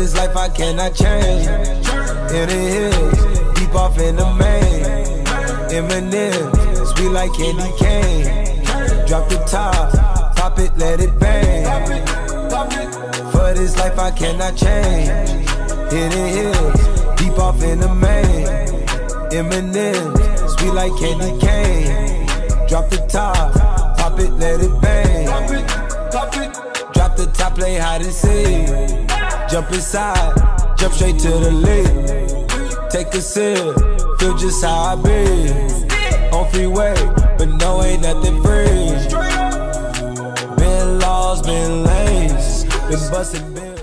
this life I cannot change. In the hills, deep off in the main. Eminem, sweet like candy cane. Drop the top, pop it, let it bang. For this life I cannot change. In the hills, deep off in the main. Eminem, sweet like candy cane. Drop the top, pop it, let it bang. Drop the top, play hide and seek. Jump inside, jump straight to the lead. Take a sip, feel just how I be. On freeway, but no, ain't nothing free. Been lost, been lanes, been busting.